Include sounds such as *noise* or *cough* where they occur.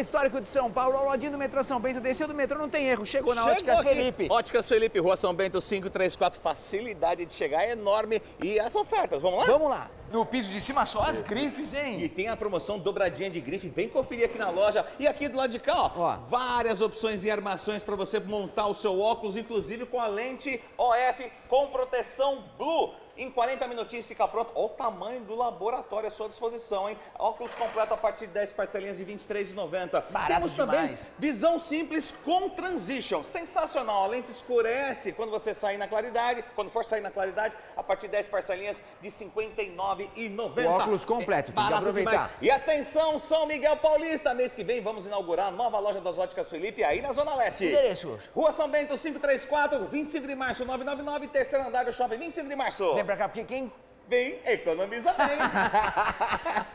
Histórico de São Paulo, ao ladinho do metrô São Bento. Desceu do metrô, não tem erro. Chegou na Óticas aqui. Felipe. Óticas Felipe, Rua São Bento 534. Facilidade de chegar é enorme. E as ofertas, vamos lá? Vamos lá. No piso de cima só as grifes, hein? E tem a promoção dobradinha de grife. Vem conferir aqui na loja. E aqui do lado de cá, ó, Ó. várias opções e armações para você montar o seu óculos, inclusive com a lente OF com proteção Blue. Em 40 minutinhos fica pronto. Olha o tamanho do laboratório à sua disposição, hein? Óculos completo a partir de 10 parcelinhas de R$ 23,90. Barato Temos também demais. visão simples com transition. Sensacional. A lente escurece quando você sair na claridade. Quando for sair na claridade, a partir de 10 parcelinhas de R$ 59,90. O óculos completo, tem que aproveitar. demais. E atenção, São Miguel Paulista. Mês que vem vamos inaugurar a nova loja das óticas Felipe aí na Zona Leste. Endereço. Rua São Bento 534, 25 de março, 999, terceiro andar do shopping 25 de março. Vem pra cá, porque quem Vem, economiza bem. *laughs*